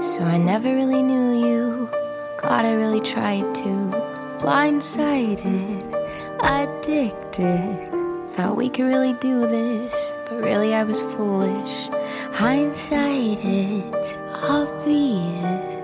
So I never really knew you. God, I really tried to. Blindsided, addicted. Thought we could really do this, but really I was foolish. Hindsight, it's obvious.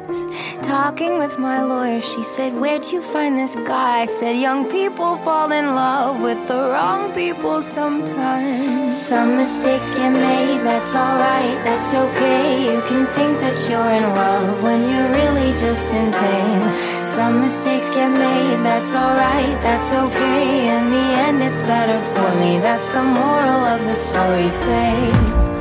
Talking with my lawyer, she said, Where'd you find this guy? I said, Young people fall in love with the wrong people sometimes. Some mistakes get made, that's alright, that's okay. You can think that you're in love when you're really just in pain. Some mistakes get made, that's alright, that's okay. In the end, it's better for me. That's the moral of the story, babe.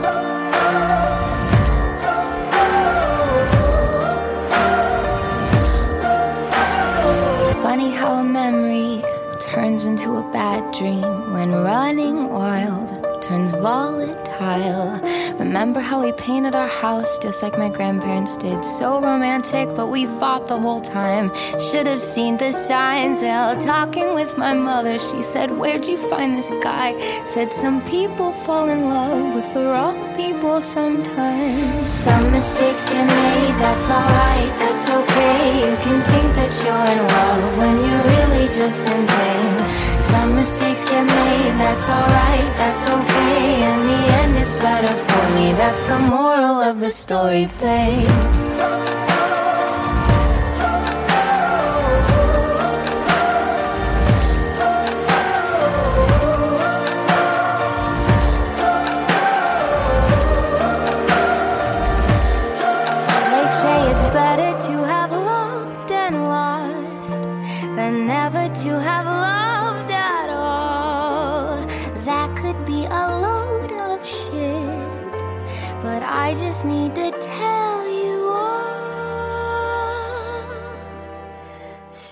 Funny how a memory turns into a bad dream when running wild turns volatile. Remember how we painted our house just like my grandparents did? So romantic, but we fought the whole time. Should have seen the signs. Well, talking with my mother, she said, Where'd you find this guy? Said, Some people fall in love with the wrong people sometimes. Some mistakes get made, that's alright, that's okay. You can you're in love when you're really just in pain. Some mistakes get made, that's alright, that's okay. In the end, it's better for me. That's the moral of the story, babe. Than never to have loved at all. That could be a load of shit, but I just need to tell